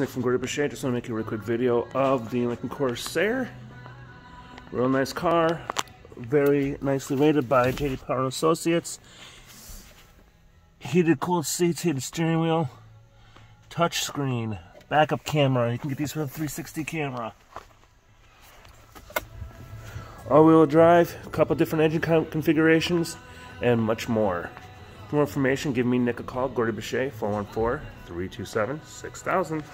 Nick from Gordie Boucher. Just want to make a really quick video of the Lincoln Corsair. Real nice car. Very nicely rated by JD Power Associates. Heated cooled seats, heated steering wheel, touch screen, backup camera. You can get these with a 360 camera. All-wheel drive, a couple different engine configurations, and much more. For more information, give me Nick a call, Gordie Boucher, 414 327 6000.